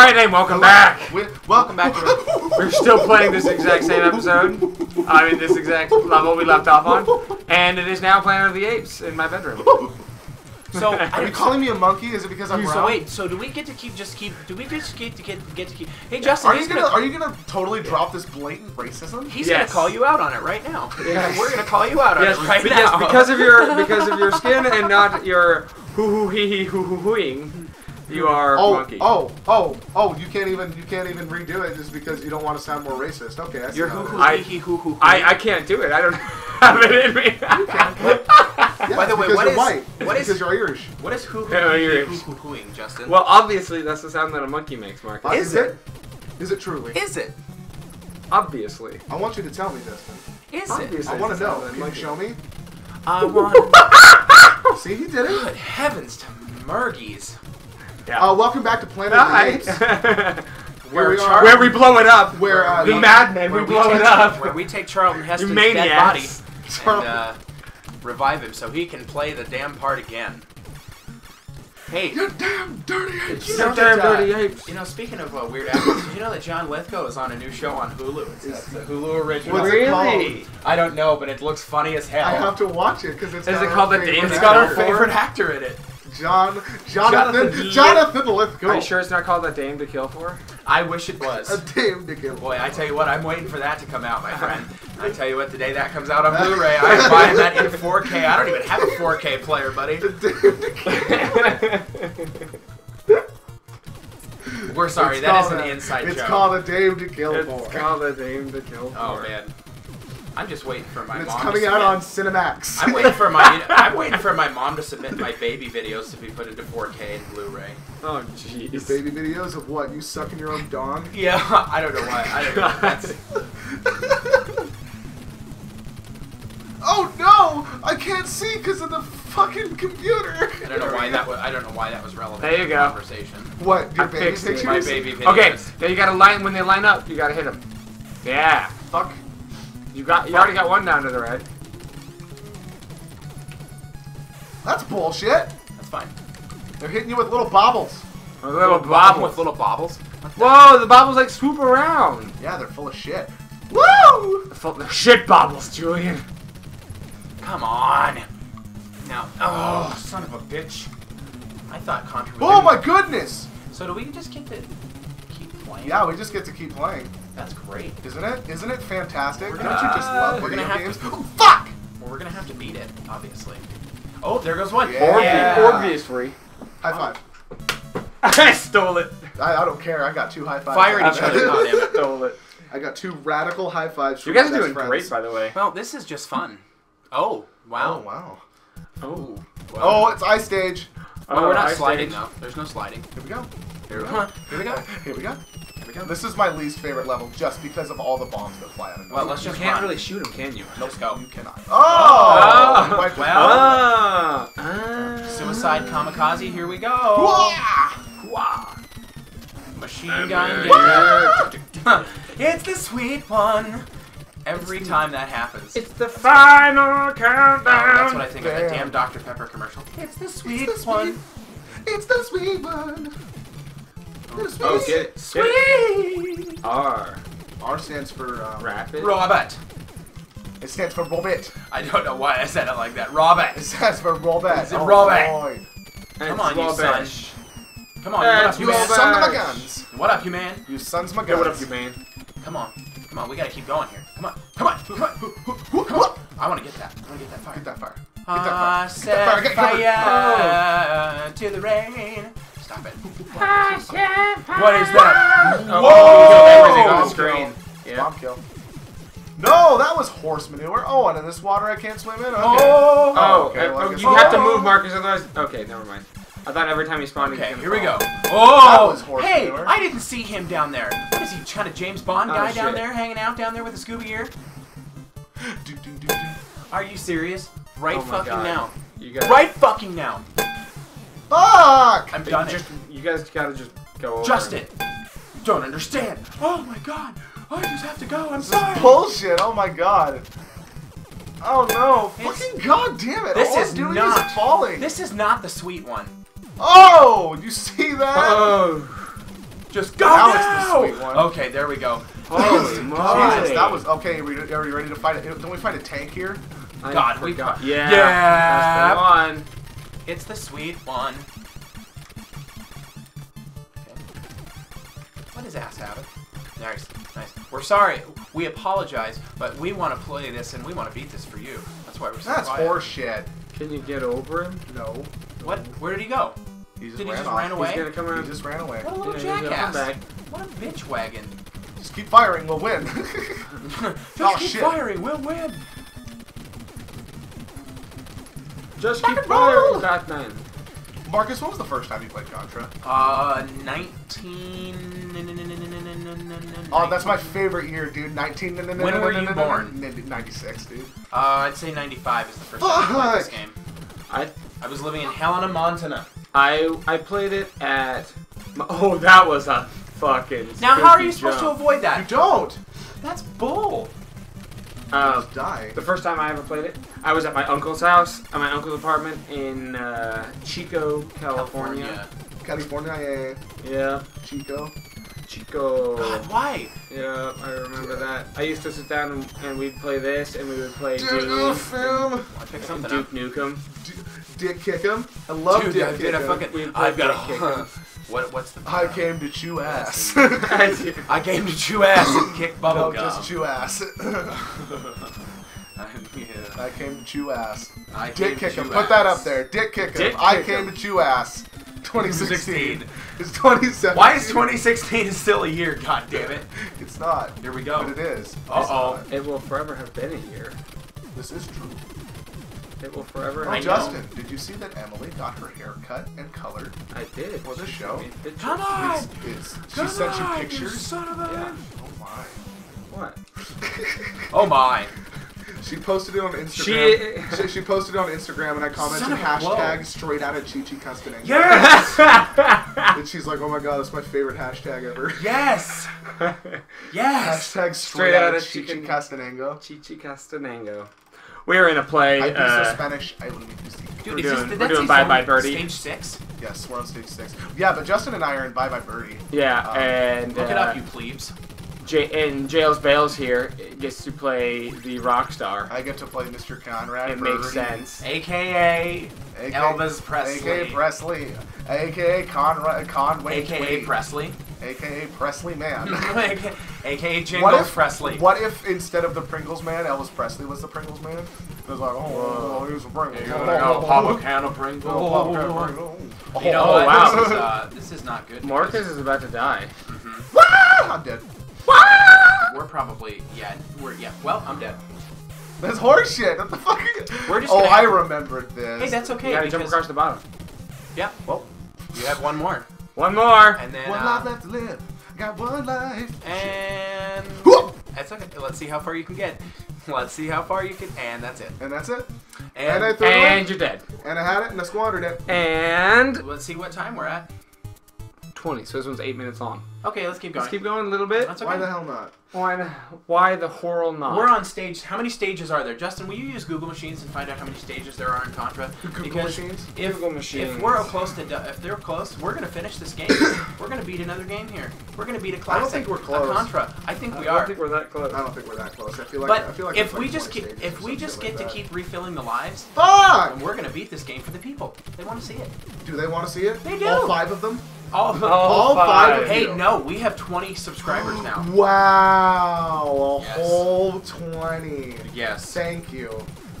Alright, then, welcome back. We, welcome back to We're still playing this exact same episode. I mean, this exact level we left off on. And it is now Planet of the Apes in my bedroom. So, Are you calling me a monkey? Is it because I'm so brown? wait, so do we get to keep just keep? Do we just get to get get to keep? Hey, Justin, Are he's you gonna Are you gonna totally drop this blatant racism? He's Yes. gonna call you out on it right now. Yes. We're gonna call you out on Yes, it right because, now. because of your because of your skin and not your hoo hoo hee hee hoo hoo hooing, you are Oh, monkey. oh, oh, oh! You can't even you can't even redo it just because you don't want to sound more racist. Okay, I see You're how hoo hoo I- hee hee hoo hoo. I, I can't do it. I don't have it in me. is. Yeah, By the way, because what you're white. what It's is- because you're Irish? What is hoo hoo Yeah, hee hoo hoo hooing, Justin? well, obviously that's the sound that a monkey makes, Mark. Uh, Is it? Is it truly? is it? Obviously. I want you to tell me this. Then. Is it? Obviously. I want to know. sound of Can you show me? I want. See, he did it. Good heavens to Murgies. Yeah. Uh, welcome back to Planet of the Apes. Where we we are. Where we blow it up. Where uh, we the- madmen, where we blow take, it up. Where we take Charlton You Heston's dead body and uh, revive him so he can play the damn part again. Hey, You damn dirty apes! You You know damn that, uh, dirty apes. You know, speaking of uh, weird actors, did you know that John Lithgow is on a new show on Hulu? It's, it's the Hulu original. What's it? I don't know, but it looks funny as hell. I have to watch it because it's. Is got it called The favorite Dame it's It's got our favorite actor in it. John, Jonathan, Jonathan Jonathan Lithgow. Are you sure it's not called a Dame to Kill For? I wish it was. A. Dame to kill. Boy, I tell you what, I'm waiting for that to come out, my friend. I tell you what, the day that comes out on Blu-ray, I'm buying that in 4K. I don't even have a 4K player, buddy. A Dame to kill. We're sorry, It's that is called an a- inside It's joke. called a Dame to kill it's for. called a Dame to Kill oh, For. Oh man, I'm just waiting for my And it's mom. coming to out on Cinemax. I'm waiting for my I'm waiting for my mom to submit my baby videos to be put into 4K and Blu-ray. Oh, jeez. Your baby videos of what? You sucking your own dong? Yeah, I don't know why. I don't know. That's, oh no! I can't see because of the fucking computer. I don't know why that was. I don't know why that was relevant. There you go. Conversation. What? Your I baby pictures? My baby videos. Okay, now you gotta line when they line up. You gotta hit them. Yeah. Fuck. You got. You already got one down to the right. That's bullshit. That's fine. They're hitting you with little bobbles. A little Bobble bobble. with little bobbles. Whoa! The bobbles like swoop around. Yeah, they're full of shit. Woo! The full- the shit bobbles, Julian. Come on. Now, oh, son of a bitch. I thought Contra was. Oh my goodness! So do we just get to keep playing? Yeah, we just get to keep playing, That's great. isn't it? Isn't it fantastic? We're Don't gonna- you just love video gonna have games? to- Oh, fuck! Well, we're gonna have to beat it, obviously. Oh, there goes one. Yeah. Yeah. Obviously. High five. I stole it. I, I don't care. I got two high fives. Fire at each other. Oh, damn it. Stole it. I got two radical high fives. You from guys my are best doing friends. great, by the way. Well, this is just fun. Oh, Oh wow. Oh. wow. Oh. Well, Oh, it's ice stage. well, we're not oh, sliding stage. though. There's no sliding. Here we go. Here we go. Here we go. Here we go. Here we go. This is my least favorite level, just because of all the bombs that fly out of Well, let's You just can't run. really shoot him, can you? Let's go. You cannot. Oh! Oh! Wiped. Well. Ah. ah. Suicide kamikaze. Here we go. Wah! Wah. Machine gun. ready. It's the sweet one. Every time that happens. It's the final Oh, countdown. that's what I think of that Damn. damn Dr. Pepper commercial. It's the sweet It's the one. sweet. It's the sweet one. The sweet. Oh, get it. Sweet. R. R stands for um, Rapid. Robert. It stands for Robert. I don't know why I said it like that. Robert. It stands for Robert. Is it Oh, Robert? boy. Come on, you Wabash. Come on, Yeah, what it's up, you You man? Robert. son of a guns. What up, you man? You sons of a Hey, guns. what up, you man? Come on. Come on, we gotta keep going here. Come on. Come on. Come on. Come on. I wanna get that. I wanna get that fire. Get that fire. Get that I fire. Get set that fire. Get covered. fire to the rain. Stop it. What What is that? Oh, Whoa! everything on the Bomb screen. kill. Yeah. Bomb kill. No, that was horse manure. Oh, and in this water I can't swim in? Okay. Oh! Oh, okay, uh, well, I oh, you I'll- have to move, Marcus, otherwise. Okay, never mind. I thought every time he spawned, he was Okay, gonna here we go. Oh! was horse hey, manure. I didn't see him down there. What is he, kind of James Bond Oh, guy down there, hanging out down there with a scuba gear? Do, do, do, do. Are you serious? Right Oh fucking God. now. You guys. Right fucking now. Fuck! I'm done just, you guys gotta just go over. Justin, don't understand. Oh my god. Oh, I just have to go. I'm sorry. Bullshit! Oh my god. Oh no! It's- Fucking god damn it! This All is doing not- is falling. This is not the sweet one. Oh! You see that? Oh. Just go Now now. it's the sweet one. Okay, there we go. Holy Jesus, moly! that was okay. Are we, are we ready to fight it? Don't we fight a tank here? I God, we got- Yeah. Yeah. That's the one. It's the sweet one. Okay. What does ass have it? Nice, nice. We're sorry. We apologize, but we want to play this and we want to beat this for you. That's why we're so That's quiet. horseshit. Can you get over him? No, What? Where did he go? he just Did he just off. ran away? He's gonna come He just ran away. What a little Yeah, he's gonna come jackass. back. What a bitch wagon. Just keep firing, we'll win. Oh, just Oh, keep shit. firing, we'll win. Just Rock keep and firing, Batman. Marcus, when was the first time you played Contra? Uh, 19... Oh, that's my favorite year, dude. 19. When were you born? 96, dude. Uh, I'd say 95 is the first time I played this game. I I was living in Helena, Montana. I I played it at. Oh, that was a fucking. Now, how are you supposed to jump. avoid You that? don't. That's bull. Uh, die. the first time I ever played it, I was at my uncle's house, at my uncle's apartment in uh, Chico, California. California, Yeah, yeah. Chico. Chico. God, why? Yeah, I remember that. I used to sit down and, and we'd play this, and we would play Dude, Doom, film. I pick and something Duke up. Nukem. Dick kick him. I love Dude, dick I kick did a him. fucking. We I've got Dick a. Kick. What? What's the? I came to chew ass. I came to chew ass and kick bubble no, gum. just chew ass. yeah. I came to chew ass. I came Dick to kick him. chew Put that ass. up there. Dick kick him. Dick I came him. to chew ass. 2016. 2016. It's 2017. Why is 2016 still a year? God damn it! It's not. Here we But go. it is. Uh oh. It will forever have been a year. This is true. It will forever. Oh, I have know. Justin, did you see that Emily got her hair cut and colored? I did. For the She show? sent me pictures. Come on! It's, it's, she Come sent you on, pictures. son of a. Yeah. Oh my. What? Oh my. She posted it on Instagram. She. She, she posted it on Instagram and I commented Son of a hashtag blow. straight out of Chichi Castaneda. Yes! And she's like, oh my god, that's my favorite hashtag ever. yes! Yes! Hashtag straight, Straight out outta of Chichi chicken- Castanango. Chichi Castanango. We were in a play. I piso Uh, Spanish. I will need to see. Dude, We're is doing- did we're that doing Bye Bye Birdie. Stage six? Yes, we're on stage six. Yeah, but Justin and I are in Bye Bye Birdie. yeah, Um, and Look it uh, up, you plebes. J- and Jails Bales here gets to play the rock star. I get to play Mr. Conrad. It makes sense. AKA AKA Elvis Presley. AKA Presley. AKA Conrad. Conway. AKA Twitty, Presley. AKA Presley Man. AKA What Jingles if Presley. What if instead of the Pringles Man, Elvis Presley was the Pringles Man? It was like, oh, here's the Pringles. You're Oh, gonna go oh, pop oh, a can of Pringles. oh, oh, Pringles. You know Oh, what? wow. This is, uh, this is not good. Marcus is about to die. Wah! I'm dead. We're probably yeah. We're yeah. Well, I'm dead. That's horseshit. What the fuck? We're just Oh, gonna I remembered this. Hey, that's okay. You gotta jump because- across the bottom. Yeah. Well, you have one more, One more. and then one uh, life left to live. Got one life. and Whoop! that's okay. Let's see how far you can get. Let's see how far you can, and that's it. And that's it. And, And I threw it And away. you're dead. And I had it and I squandered it. And let's see what time we're at. 20. So this one's eight minutes long. Okay, let's keep going. Let's keep going a little bit. That's Why the hell not? Why, the- why the horror not? We're on stage. How many stages are there, Justin? Will you use Google machines and find out how many stages there are in Contra? Google because machines? if Google machines. if we're close to if they're close, we're gonna finish this game. we're gonna beat another game here. We're gonna beat a classic. think we're A. Contra. I think we are. I don't think we're that close. I don't think we're that close. I feel like but I feel like if we like just keep, if we just get like to that. keep refilling the lives, Fuck! we're gonna beat this game for the people. They want to see it. Do they want to see it? They do. All five of them? All, All five of Hey, you. no, we have 20 subscribers now. Wow, a Yes. whole 20. Yes. Thank you.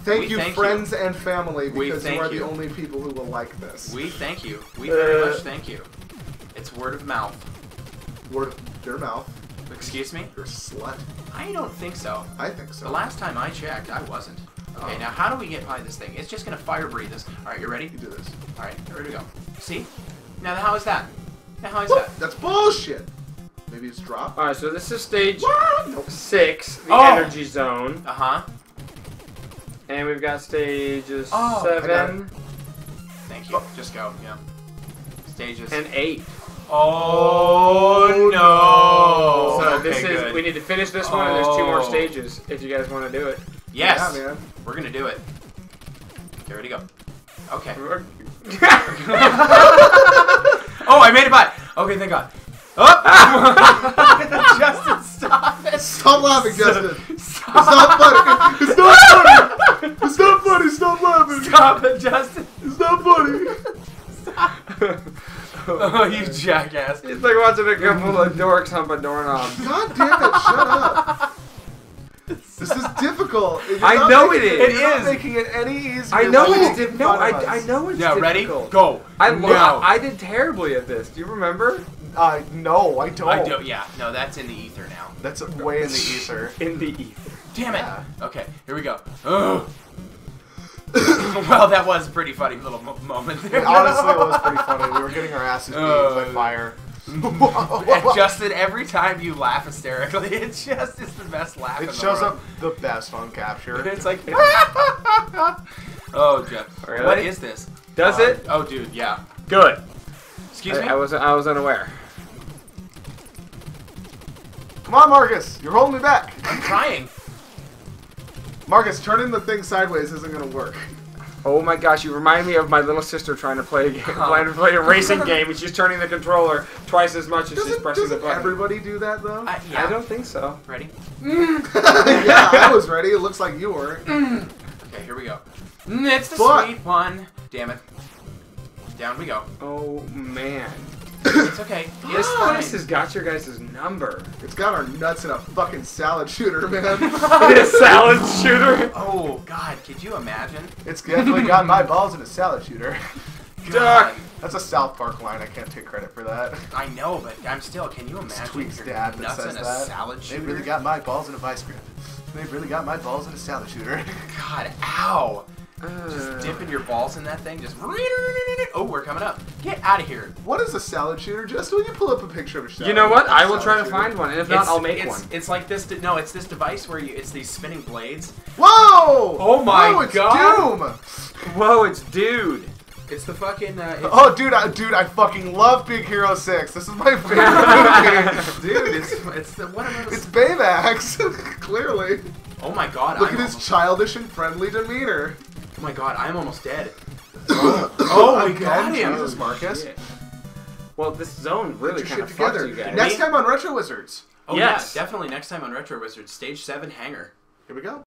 Thank We you, thank friends and family, We because you thank are you. the only people who will like this. We thank you. We very Uh, much thank you. It's word of mouth. Word of your mouth. Excuse me? You're a slut. I don't think so. I think so. The last time I checked, I wasn't. Okay, Oh. now how do we get by this thing? It's just gonna fire breathe us. All right, you ready? You do this. All right, ready to go. See? Now how is that? Now how is that? That's bullshit. Maybe it's drop. Alright, so this is stage Nope. six, the Oh! energy zone. Uh huh. And we've got stages Oh, I got seven Thank you. Just go. Yeah. Stages. and eight. oh no! So okay, this is good. we need to finish this one and there's two more Oh. stages if you guys want to do it. Yes. Yeah, man. We're gonna do it. Get ready to go. Okay. We're- Oh, I made it by. Okay, thank God. Oh! Justin, stop it! Stop laughing, Justin. Stop, It's not funny. It's not funny. It's not funny. Stop laughing. Stop it, Justin! It's not funny. Oh, you jackass! It's like watching a couple of dorks hump a doorknob. God damn it! Shut up. This is difficult. I know making it is. It you're not making it any easier. I know by it's making difficult. No, I, I us. know it's Yeah, ready? Go. I, no. lo- I did terribly at this. Do you remember? Uh, no, I don't. I do. Yeah. No, that's in the ether now. That's way in the ether. In the ether. Damn it. Yeah. Okay, here we go. Ugh. well, that was a pretty funny little mo- moment there. It honestly was pretty funny. We were getting our asses beat Uh, by fire. And Justin, every time you laugh hysterically, it just is the best laugh. in It the shows world. up the best on capture. It's like, oh, Jeff, Really? what is this? Does Uh, it? Oh, dude, yeah. Good. Excuse I, me. I was I was unaware. Come on, Marcus. You're holding me back. I'm trying. Marcus, turning the thing sideways isn't gonna work. Oh my gosh, you remind me of my little sister trying to play a game, trying to play a racing game, and she's turning the controller twice as much as she's Doesn't, pressing the doesn't button. everybody do that though? I, yeah. I don't think so. Ready? yeah, I was ready. It looks like you were. Okay, here we go. Mm, It's the But- sweet one. Damn it. Down we go. Oh man, It's okay. this place has got your guys' number. It's got our nuts in a fucking salad shooter, man. a salad shooter. Oh God, could you imagine? it's definitely got my balls in a salad shooter. Duck. That's a South Park line. I can't take credit for that. I know, but I'm still. Can you imagine Tweek's your dad that nuts says in a that. salad They shooter? really got my balls in a vice grip. They really got my balls in a salad shooter. God, ow! Uh, Just dipping your balls in that thing. Just. Oh, we're coming up. Get out of here. what is a salad shooter? Just when you pull up a picture of a salad. You know what? I will salad try to shooter. find one, and if not, It's- I'll make it's, one. It's like this. No, it's this device where you. It's these spinning blades. Whoa! Oh my Whoa, it's God. Doom! Whoa, it's dude. It's the fucking. Uh, it's, Oh, dude, I, dude, I fucking love Big Hero 6. This is my favorite movie. dude, it's it's the what am I? It's Baymax, clearly. oh my God! Look I'm at his childish and friendly demeanor. Oh my God! I'm almost dead. Oh, we Again? got him. Jesus, Marcus. Shit. Well, this zone really Get kind of shit fucked together. you guys. Next time on Retro Wizards. Oh Yes. yeah, definitely next time on Retro Wizards, stage seven hangar. Here we go.